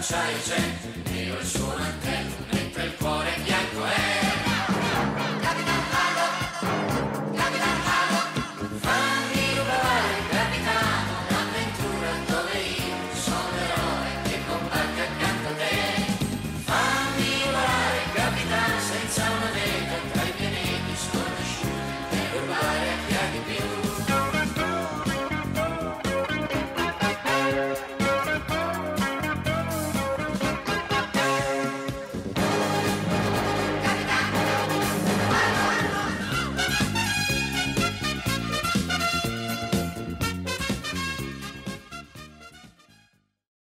l'acciaio c'è, io il suono antenna.